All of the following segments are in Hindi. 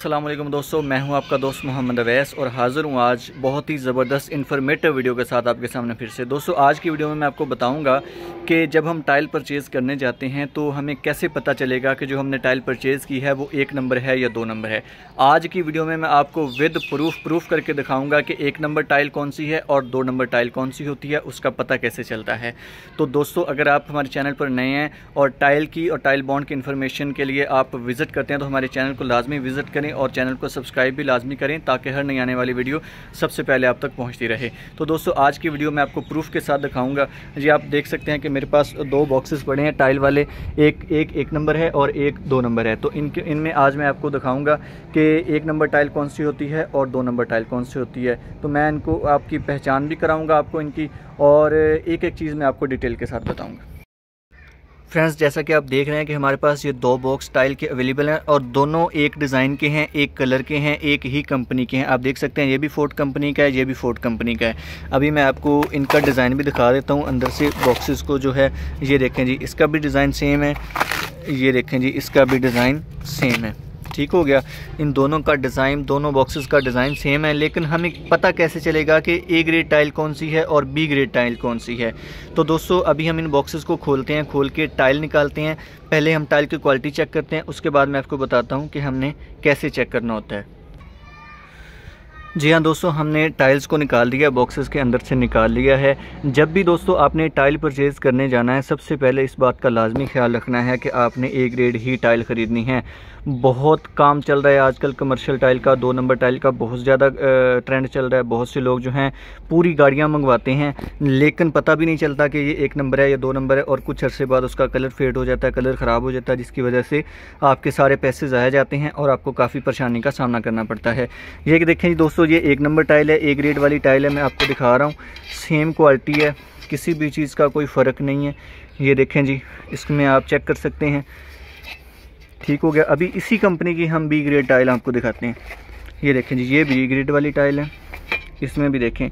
अल्लाम दोस्तों, मैं हूँ आपका दोस्त मोहम्मद अवैस और हाज़िर हूँ आज बहुत ही ज़बरदस्त इन्फॉर्मेटिव वीडियो के साथ आपके सामने फिर से। दोस्तों, आज की वीडियो में मैं आपको बताऊँगा कि जब हम टाइल परचेज़ करने जाते हैं तो हमें कैसे पता चलेगा कि जो हमने टाइल परचेज़ की है, वो एक नंबर है या दो नंबर है? आज की वीडियो में मैं आपको विद प्रूफ प्रूफ करके दिखाऊँगा कि एक नंबर टाइल कौन सी है और दो नंबर टाइल कौन सी होती है, उसका पता कैसे चलता है। तो दोस्तों, अगर आप हमारे चैनल पर नए हैं और टाइल की और टाइल बॉन्ड की इन्फॉर्मेशन के लिए आप विज़िट करते हैं तो हमारे चैनल को लाजमी विज़िट करें और चैनल को सब्सक्राइब भी लाजमी करें, ताकि हर नई आने वाली वीडियो सबसे पहले आप तक पहुँचती रहे। तो दोस्तों, आज की वीडियो में आपको प्रूफ के साथ दिखाऊँगा। जी, आप देख सकते हैं कि मेरे पास दो बॉक्सेस पड़े हैं टाइल वाले, एक एक एक नंबर है और एक दो नंबर है। तो इनके, इनमें आज मैं आपको दिखाऊँगा कि एक नंबर टाइल कौन सी होती है और दो नंबर टाइल कौन सी होती है। तो मैं इनको आपकी पहचान भी कराऊँगा आपको इनकी और एक एक चीज़ मैं आपको डिटेल के साथ बताऊँगा। फ्रेंड्स जैसा कि आप देख रहे हैं कि हमारे पास ये दो बॉक्स टाइल के अवेलेबल हैं और दोनों एक डिज़ाइन के हैं, एक कलर के हैं, एक ही कंपनी के हैं। आप देख सकते हैं, ये भी फोर्ट कंपनी का है, ये भी फोर्ट कंपनी का है। अभी मैं आपको इनका डिज़ाइन भी दिखा देता हूँ, अंदर से बॉक्सेस को जो है, ये देखें जी, इसका भी डिज़ाइन सेम है, ये देखें जी, इसका भी डिज़ाइन सेम है। ठीक हो गया। इन दोनों का डिज़ाइन, दोनों बॉक्सेस का डिज़ाइन सेम है, लेकिन हमें पता कैसे चलेगा कि ए ग्रेड टाइल कौन सी है और बी ग्रेड टाइल कौन सी है। तो दोस्तों, अभी हम इन बॉक्सेस को खोलते हैं, खोल के टाइल निकालते हैं। पहले हम टाइल की क्वालिटी चेक करते हैं, उसके बाद मैं आपको बताता हूँ कि हमने कैसे चेक करना होता है। जी हाँ दोस्तों, हमने टाइल्स को निकाल दिया बॉक्सेस के अंदर से निकाल लिया है। जब भी दोस्तों आपने टाइल परचेज़ करने जाना है, सबसे पहले इस बात का लाजमी ख्याल रखना है कि आपने ए ग्रेड ही टाइल ख़रीदनी है। बहुत काम चल रहा है आजकल कमर्शियल टाइल का, दो नंबर टाइल का, बहुत ज़्यादा ट्रेंड चल रहा है। बहुत से लोग जो हैं, पूरी गाड़ियाँ मंगवाते हैं, लेकिन पता भी नहीं चलता कि ये एक नंबर है या दो नंबर है और कुछ अरसे बाद उसका कलर फेड हो जाता है कलर ख़राब हो जाता है, जिसकी वजह से आपके सारे पैसे ज़ाया जाते हैं और आपको काफ़ी परेशानी का सामना करना पड़ता है। ये कि देखें जी दोस्तों ये एक नंबर टाइल है, एक ग्रेड वाली टाइल है, मैं आपको दिखा रहा हूँ। सेम क्वालिटी है, किसी भी चीज़ का कोई फ़र्क नहीं है। ये देखें जी, इसमें आप चेक कर सकते हैं। ठीक हो गया, अभी इसी कंपनी की हम बी ग्रेड टाइल आपको दिखाते हैं। ये देखें जी, ये बी ग्रेड वाली टाइल है, इसमें भी देखें।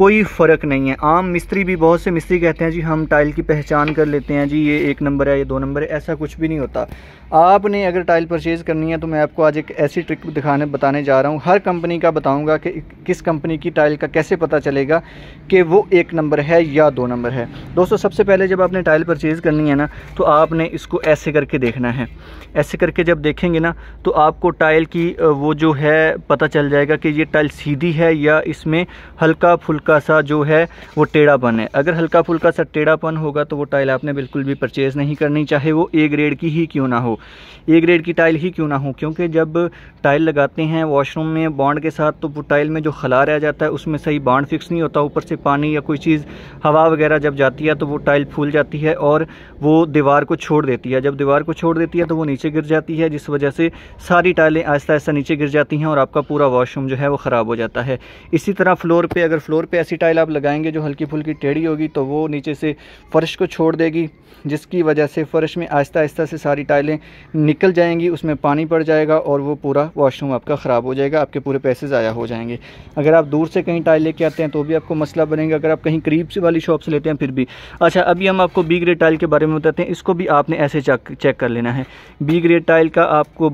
कोई फ़र्क नहीं है। आम मिस्त्री भी बहुत से मिस्त्री कहते हैं, जी, हम टाइल की पहचान कर लेते हैं। जी, ये एक नंबर है, ये दो नंबर है। ऐसा कुछ भी नहीं होता। आपने अगर टाइल परचेज़ करनी है तो मैं आपको आज एक ऐसी ट्रिक दिखाने, बताने जा रहा हूँ। हर कंपनी का बताऊँगा कि किस कंपनी की टाइल का कैसे पता चलेगा कि वो एक नंबर है या दो नंबर है। दोस्तों, सबसे पहले जब आपने टाइल परचेज़ करनी है ना तो आपने इसको ऐसे करके देखना है। ऐसे करके जब देखेंगे ना तो आपको टाइल की वो जो है, पता चल जाएगा कि ये टाइल सीधी है या इसमें हल्का फुल्का सा जो है वो टेढ़ापन है। अगर हल्का फुल्का सा टेढ़ापन होगा तो वो टाइल आपने बिल्कुल भी परचेज़ नहीं करनी, चाहे वो ए ग्रेड की ही क्यों ना हो। ए ग्रेड की टाइल ही क्यों ना हो, क्योंकि जब टाइल लगाते हैं वॉशरूम में बॉन्ड के साथ तो वो टाइल में जो खला रह जाता है, उसमें सही बॉन्ड फिक्स नहीं होता, ऊपर से पानी या कोई चीज़, हवा वगैरह जब जाती है तो वो टाइल फूल जाती है और वो दीवार को छोड़ देती है। जब दीवार को छोड़ देती है तो वो नीचे गिर जाती है, जिस वजह से सारी टाइलें आहिस्ता आहिस्ता नीचे गिर जाती हैं और आपका पूरा वॉशरूम जो है वो ख़राब हो जाता है। इसी तरह फ्लोर पर अगर फ्लोर पर ऐसी टाइल आप लगाएँगे जो हल्की फुल्की टेढ़ी होगी तो वो नीचे से फ़र्श को छोड़ देगी, जिसकी वजह से फ़र्श में आहिस्ता आहिस्ता से सारी टाइलें निकल जाएँगी, उसमें पानी पड़ जाएगा और वो पूरा वॉशरूम आपका ख़राब हो जाएगा, आपके पूरे पैसे ज़ाया हो जाएँगे। अगर आप दूर से कहीं टाइल लेके आते हैं तो भी आपको मसला बनेगा, अगर आप कहीं करीब से वाली शॉप से लेते हैं फिर भी। अच्छा अभी हम आपको बी ग्रेड टाइल के बारे में बताते हैं, इसको भी आपने ऐसे चेक कर लेना है। बी ग्रेड टाइल का आपको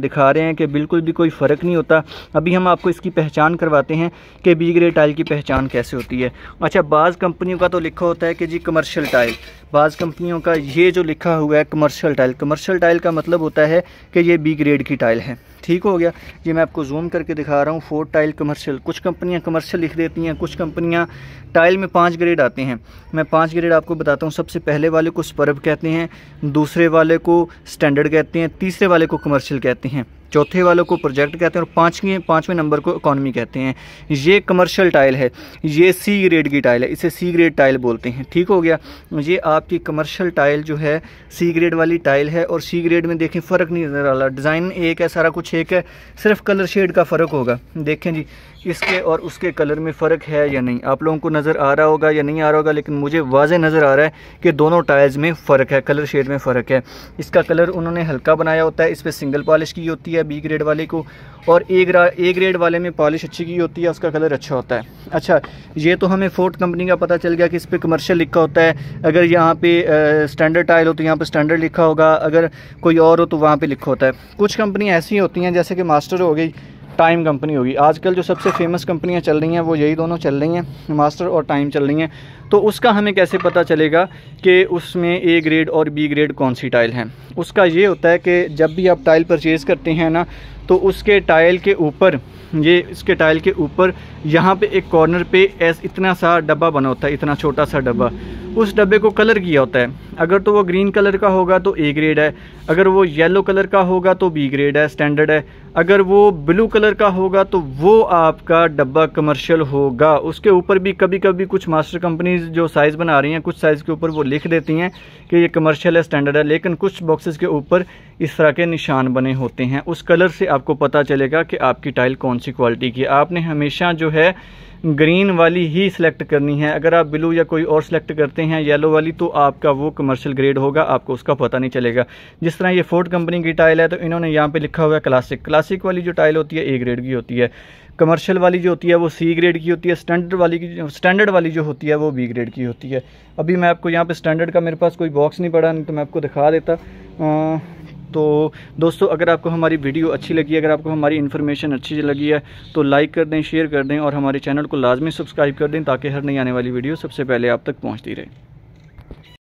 दिखा रहे हैं कि बिल्कुल भी कोई फ़र्क नहीं होता। अभी हम आपको इसकी पहचान करवाते हैं कि बी ग्रेड टाइल की पहचान कैसे होती है? अच्छा बाज़ कंपनियों का तो लिखा होता है कि जी कमर्शियल टाइल बाज़ कंपनियों का ये जो लिखा हुआ है कमर्शियल टाइल कमर्शियल टाइल का मतलब होता है कि ये बी ग्रेड की टाइल है। ठीक हो गया? ये मैं आपको जूम करके दिखा रहा हूँ फोर टाइल कमर्शियल कुछ कंपनियाँ कमर्शियल लिख देती हैं, कुछ कंपनियाँ टाइल में पाँच ग्रेड आते हैं। मैं पाँच ग्रेड आपको बताता हूँ, सबसे पहले वाले को स्पर्ब कहते हैं, दूसरे वाले को स्टैंडर्ड कहते हैं, तीसरे वाले को कमर्शियल कहते हैं। चौथे वालों को प्रोजेक्ट कहते हैं और पाँचवें पाँचवें नंबर को इकॉनमी कहते हैं। ये कमर्शियल टाइल है, ये सी ग्रेड की टाइल है, इसे सी ग्रेड टाइल बोलते हैं। ठीक हो गया? ये आपकी कमर्शियल टाइल जो है सी ग्रेड वाली टाइल है और सी ग्रेड में देखें, फ़र्क नहीं नज़र आ रहा। डिज़ाइन एक है, सारा कुछ एक है, सिर्फ़ कलर शेड का फ़र्क होगा। देखें जी इसके और उसके कलर में फ़र्क है या नहीं? आप लोगों को नज़र आ रहा होगा या नहीं आ रहा होगा, लेकिन मुझे वाज नज़र आ रहा है कि दोनों टायर्स में फ़र्क है कलर शेड में फ़र्क है। इसका कलर उन्होंने हल्का बनाया होता है, इस पर सिंगल पॉलिश की होती है बी ग्रेड वाले को, और ए ए ग्रेड वाले में पॉलिश अच्छी की होती है, उसका कलर अच्छा होता है। अच्छा ये तो हमें फोर्ट कंपनी का पता चल गया कि इस पर कमर्शियल लिखा होता है। अगर यहाँ पे स्टैंडर्ड टाइल हो तो यहाँ पे स्टैंडर्ड लिखा होगा, अगर कोई और हो तो वहाँ पे लिखा होता है। कुछ कंपनी ऐसी होती हैं, जैसे कि मास्टर हो गई टाइम कंपनी होगी। आजकल जो सबसे फ़ेमस कंपनियाँ चल रही हैं, वो यही दोनों चल रही हैं, मास्टर और टाइम चल रही हैं। तो उसका हमें कैसे पता चलेगा कि उसमें ए ग्रेड और बी ग्रेड कौन सी टाइल है? उसका ये होता है कि जब भी आप टाइल परचेज़ करते हैं ना तो उसके टाइल के ऊपर, ये इसके टाइल के ऊपर, यहाँ पे एक कॉर्नर पे ऐस इतना सा डब्बा बना होता है, इतना छोटा सा डब्बा। उस डब्बे को कलर किया होता है। अगर तो वो ग्रीन कलर का होगा तो ए ग्रेड है। अगर वो येलो कलर का होगा तो बी ग्रेड है स्टैंडर्ड है। अगर वो ब्लू कलर का होगा तो वो आपका डब्बा कमर्शियल होगा। उसके ऊपर भी कभी कभी कुछ मास्टर कंपनीज़ जो साइज़ बना रही हैं, कुछ साइज़ के ऊपर वो लिख देती हैं कि ये कमर्शियल है स्टैंडर्ड है, लेकिन कुछ बॉक्सेस के ऊपर इस तरह के निशान बने होते हैं। उस कलर से आपको पता चलेगा कि आपकी टाइल कौन सी क्वालिटी की आपने हमेशा जो है ग्रीन वाली ही सिलेक्ट करनी है। अगर आप ब्लू या कोई और सिलेक्ट करते हैं येलो वाली तो आपका वो कमर्शियल ग्रेड होगा आपको उसका पता नहीं चलेगा। जिस तरह ये फोर्ड कंपनी की टाइल है तो इन्होंने यहाँ पे लिखा हुआ है क्लासिक क्लासिक वाली जो टाइल होती है ए ग्रेड की होती है। कमर्शियल वाली जो होती है वो सी ग्रेड की होती है। स्टैंडर्ड वाली की स्टैंडर्ड वाली जो होती है वो बी ग्रेड की होती है। अभी मैं आपको यहाँ पे स्टैंडर्ड का मेरे पास कोई बॉक्स नहीं पड़ा नहीं तो मैं आपको दिखा देता। आ, तो दोस्तों, अगर आपको हमारी वीडियो अच्छी लगी, अगर आपको हमारी इन्फॉर्मेशन अच्छी लगी है तो लाइक कर दें शेयर कर दें और हमारे चैनल को लाजमी सब्सक्राइब कर दें ताकि हर नई आने वाली वीडियो सबसे पहले आप तक पहुँचती रहे।